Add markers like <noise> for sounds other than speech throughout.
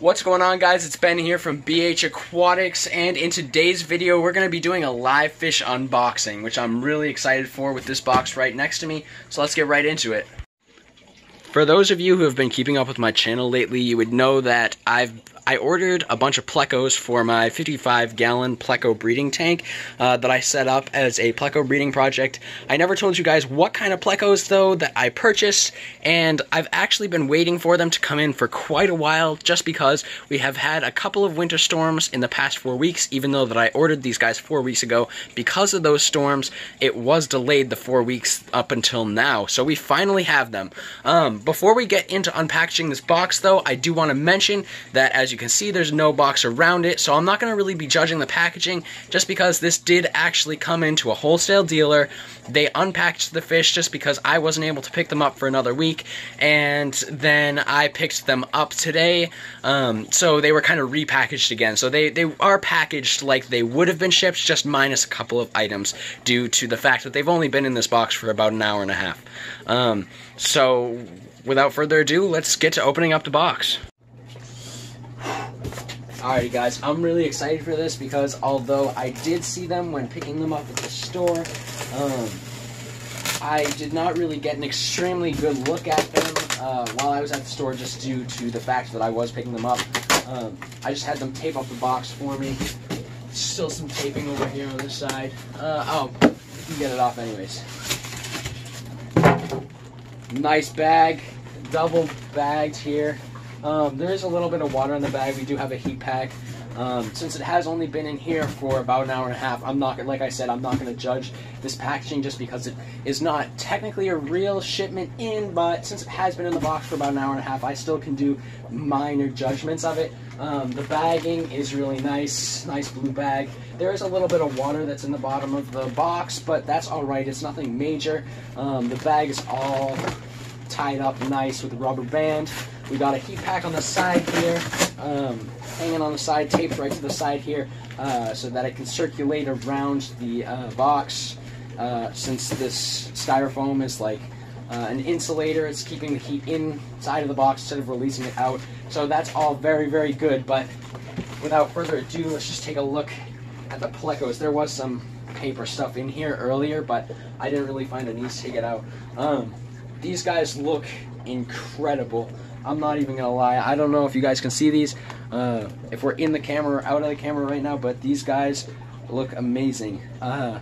What's going on guys? It's Ben here from BH Aquatics and in today's video we're going to be doing a live fish unboxing which I'm really excited for with this box right next to me. So let's get right into it. For those of you who have been keeping up with my channel lately, you would know that I've I ordered a bunch of plecos for my 55 gallon pleco breeding tank uh, that I set up as a pleco breeding project. I never told you guys what kind of plecos though that I purchased and I've actually been waiting for them to come in for quite a while just because we have had a couple of winter storms in the past four weeks even though that I ordered these guys four weeks ago. Because of those storms it was delayed the four weeks up until now so we finally have them. Um, before we get into unpackaging this box though I do want to mention that as you you can see there's no box around it, so I'm not going to really be judging the packaging just because this did actually come into a wholesale dealer. They unpackaged the fish just because I wasn't able to pick them up for another week, and then I picked them up today, um, so they were kind of repackaged again. So they, they are packaged like they would have been shipped, just minus a couple of items due to the fact that they've only been in this box for about an hour and a half. Um, so without further ado, let's get to opening up the box. Alrighty guys, I'm really excited for this because although I did see them when picking them up at the store, um, I did not really get an extremely good look at them uh, while I was at the store just due to the fact that I was picking them up. Um, I just had them tape up the box for me. Still some taping over here on this side. Uh, oh, you can get it off anyways. Nice bag, double bagged here. Um, there is a little bit of water in the bag. We do have a heat pack. Um, since it has only been in here for about an hour and a half, I'm not like I said, I'm not going to judge this packaging just because it is not technically a real shipment in. But since it has been in the box for about an hour and a half, I still can do minor judgments of it. Um, the bagging is really nice, nice blue bag. There is a little bit of water that's in the bottom of the box, but that's all right. It's nothing major. Um, the bag is all tied up nice with a rubber band. We got a heat pack on the side here, um, hanging on the side, taped right to the side here, uh, so that it can circulate around the uh, box. Uh, since this styrofoam is like uh, an insulator, it's keeping the heat inside of the box instead of releasing it out. So that's all very, very good. But without further ado, let's just take a look at the plecos. There was some paper stuff in here earlier, but I didn't really find a need to take it out. Um, these guys look incredible. I'm not even gonna lie. I don't know if you guys can see these, uh, if we're in the camera or out of the camera right now, but these guys look amazing. Uh,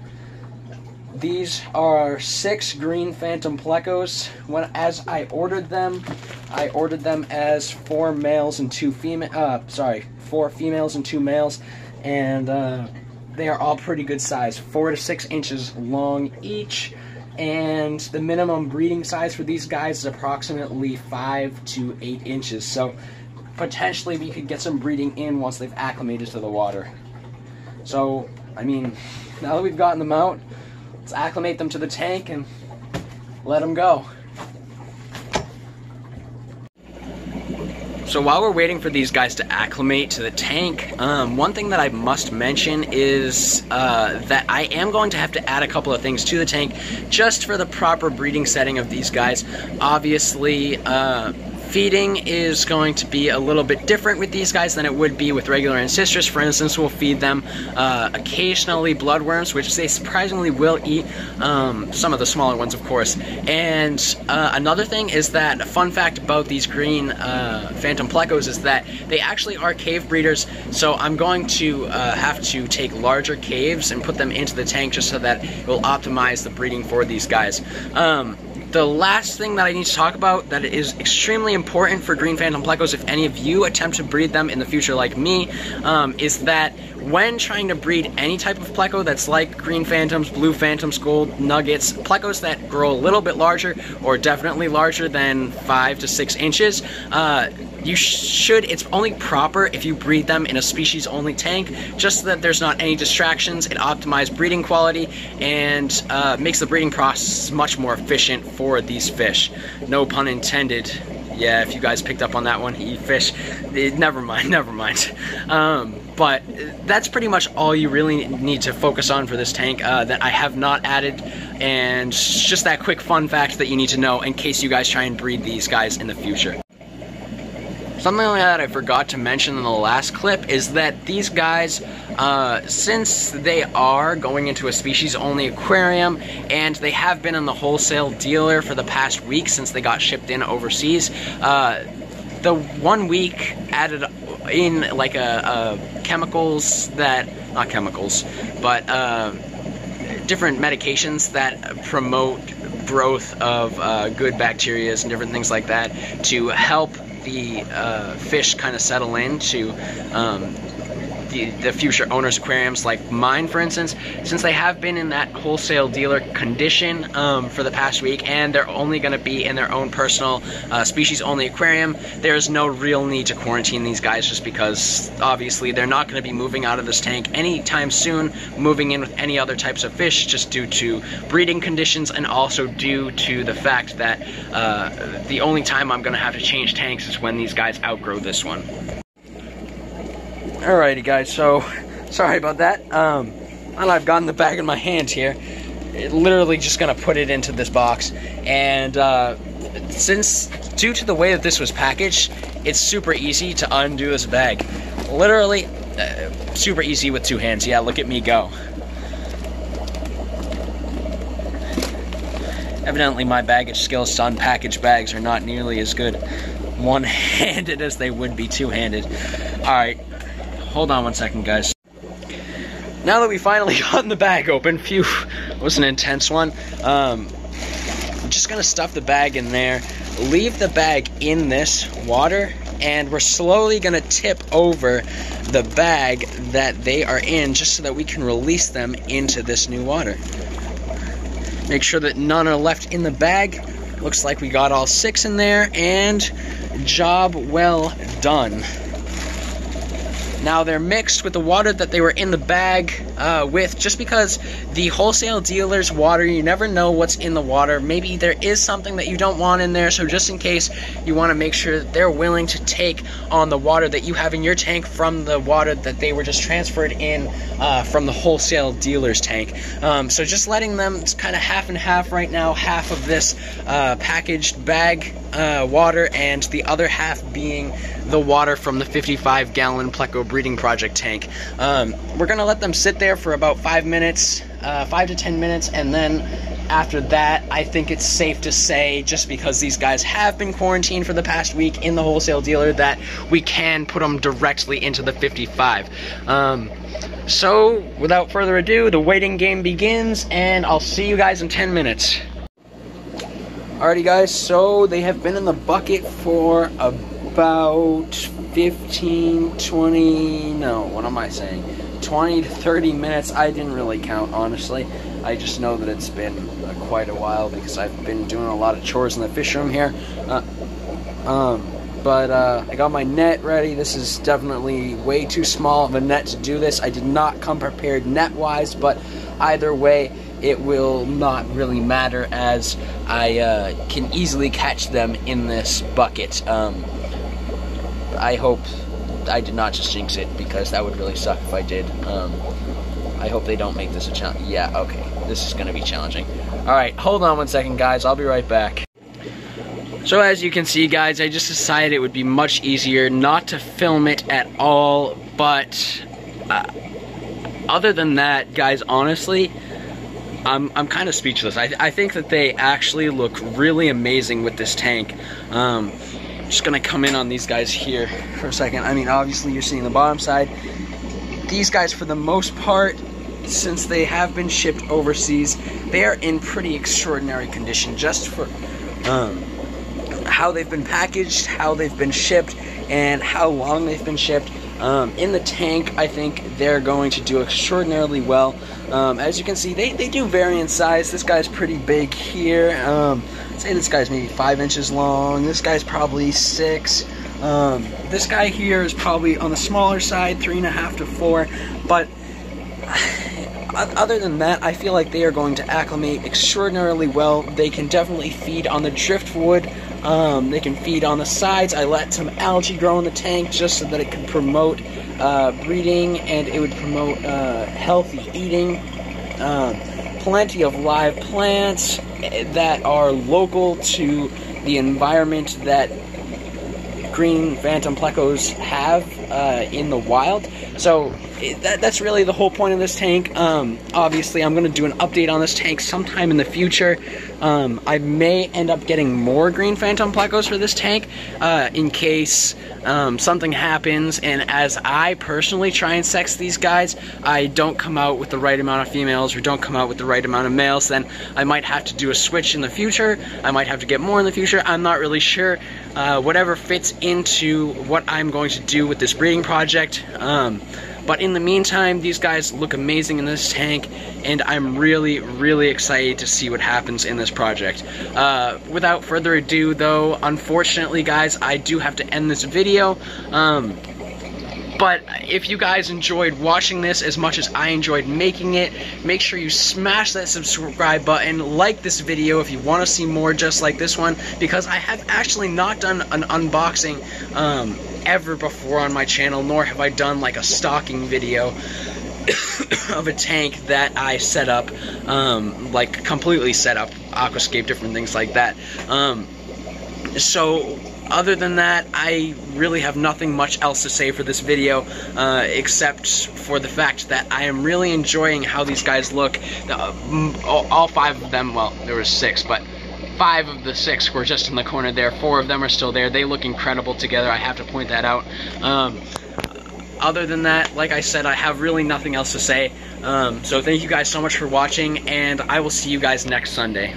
these are six green phantom plecos. When as I ordered them, I ordered them as four males and two female. Uh, sorry, four females and two males, and uh, they are all pretty good size, four to six inches long each and the minimum breeding size for these guys is approximately 5 to 8 inches. So potentially we could get some breeding in once they've acclimated to the water. So, I mean, now that we've gotten them out, let's acclimate them to the tank and let them go. So while we're waiting for these guys to acclimate to the tank, um, one thing that I must mention is uh, that I am going to have to add a couple of things to the tank just for the proper breeding setting of these guys. Obviously, uh, Feeding is going to be a little bit different with these guys than it would be with regular ancistrus. For instance, we'll feed them uh, occasionally bloodworms, which they surprisingly will eat. Um, some of the smaller ones, of course. And uh, another thing is that a fun fact about these green uh, phantom plecos is that they actually are cave breeders. So I'm going to uh, have to take larger caves and put them into the tank just so that it will optimize the breeding for these guys. Um, the last thing that I need to talk about that is extremely important for green phantom plecos if any of you attempt to breed them in the future like me um, is that when trying to breed any type of pleco that's like green phantoms, blue phantoms, gold nuggets, plecos that grow a little bit larger or definitely larger than five to six inches, uh, you should, it's only proper if you breed them in a species only tank, just so that there's not any distractions, it optimizes breeding quality, and uh, makes the breeding process much more efficient for these fish. No pun intended. Yeah, if you guys picked up on that one, eat fish. It, never mind, <laughs> never mind. Um, but that's pretty much all you really need to focus on for this tank uh, that I have not added and just that quick fun fact that you need to know in case you guys try and breed these guys in the future. something that I forgot to mention in the last clip is that these guys, uh, since they are going into a species-only aquarium, and they have been in the wholesale dealer for the past week since they got shipped in overseas, uh, the one week added in like a, a chemicals that not chemicals, but uh, different medications that promote growth of uh, good bacteria and different things like that to help the uh, fish kind of settle into um, the, the future owners aquariums like mine for instance since they have been in that wholesale dealer condition um, for the past week and they're only going to be in their own personal uh, species only aquarium there's no real need to quarantine these guys just because obviously they're not going to be moving out of this tank anytime soon moving in with any other types of fish just due to breeding conditions and also due to the fact that uh, the only time I'm going to have to change tanks is when these guys outgrow this one. Alrighty guys, so sorry about that. Um, and I've gotten the bag in my hands here. It, literally just gonna put it into this box. And uh, since, due to the way that this was packaged, it's super easy to undo this bag. Literally, uh, super easy with two hands. Yeah, look at me go. Evidently my baggage skills on packaged bags are not nearly as good one-handed <laughs> as they would be two-handed. Alright, hold on one second, guys. Now that we finally <laughs> gotten the bag open, phew, was an intense one. Um, I'm just gonna stuff the bag in there, leave the bag in this water, and we're slowly gonna tip over the bag that they are in just so that we can release them into this new water. Make sure that none are left in the bag. Looks like we got all six in there, and job well done. Now they're mixed with the water that they were in the bag uh, with just because the wholesale dealer's water, you never know what's in the water. Maybe there is something that you don't want in there, so just in case you want to make sure that they're willing to take on the water that you have in your tank from the water that they were just transferred in uh, from the wholesale dealer's tank. Um, so just letting them, it's kind of half and half right now, half of this uh, packaged bag uh, water and the other half being the water from the 55 gallon Pleco breeding project tank. Um, we're gonna let them sit there for about five minutes, uh, five to ten minutes, and then after that, I think it's safe to say, just because these guys have been quarantined for the past week in the wholesale dealer, that we can put them directly into the 55. Um, so, without further ado, the waiting game begins, and I'll see you guys in 10 minutes. Alrighty guys, so they have been in the bucket for about 15, 20, no, what am I saying? 20 to 30 minutes. I didn't really count, honestly. I just know that it's been uh, quite a while because I've been doing a lot of chores in the fish room here. Uh, um, but uh, I got my net ready. This is definitely way too small of a net to do this. I did not come prepared net-wise, but either way, it will not really matter as I uh, can easily catch them in this bucket. Um, I hope I did not just jinx it because that would really suck if I did. Um, I hope they don't make this a challenge. Yeah, okay. This is going to be challenging. Alright, hold on one second, guys. I'll be right back. So as you can see, guys, I just decided it would be much easier not to film it at all, but uh, other than that, guys, honestly, I'm, I'm kind of speechless. I, I think that they actually look really amazing with this tank. Um, just gonna come in on these guys here for a second. I mean, obviously you're seeing the bottom side. These guys, for the most part, since they have been shipped overseas, they are in pretty extraordinary condition just for um, how they've been packaged, how they've been shipped, and how long they've been shipped. Um, in the tank, I think they're going to do extraordinarily well. Um, as you can see, they, they do vary in size. This guy's pretty big here. Um, say this guy's maybe five inches long. This guy's probably six. Um, this guy here is probably on the smaller side, three and a half to four. But <sighs> other than that, I feel like they are going to acclimate extraordinarily well. They can definitely feed on the driftwood. Um, they can feed on the sides. I let some algae grow in the tank just so that it could promote uh, breeding and it would promote uh, healthy eating. Um, plenty of live plants that are local to the environment that green phantom plecos have uh, in the wild. So that, that's really the whole point of this tank. Um, obviously, I'm going to do an update on this tank sometime in the future. Um, I may end up getting more green phantom plecos for this tank uh, in case um, something happens. And as I personally try and sex these guys, I don't come out with the right amount of females or don't come out with the right amount of males. Then I might have to do a switch in the future. I might have to get more in the future. I'm not really sure. Uh, whatever fits into what I'm going to do with this breeding project. Um, but in the meantime, these guys look amazing in this tank, and I'm really, really excited to see what happens in this project. Uh, without further ado, though, unfortunately, guys, I do have to end this video. Um, but if you guys enjoyed watching this as much as I enjoyed making it, make sure you smash that subscribe button, like this video if you want to see more just like this one, because I have actually not done an unboxing um, ever before on my channel, nor have I done like a stocking video <coughs> of a tank that I set up, um, like completely set up, aquascape, different things like that. Um, so other than that, I really have nothing much else to say for this video, uh, except for the fact that I am really enjoying how these guys look. Uh, all five of them, well, there was six, but five of the six were just in the corner there. Four of them are still there. They look incredible together. I have to point that out. Um, other than that, like I said, I have really nothing else to say. Um, so thank you guys so much for watching, and I will see you guys next Sunday.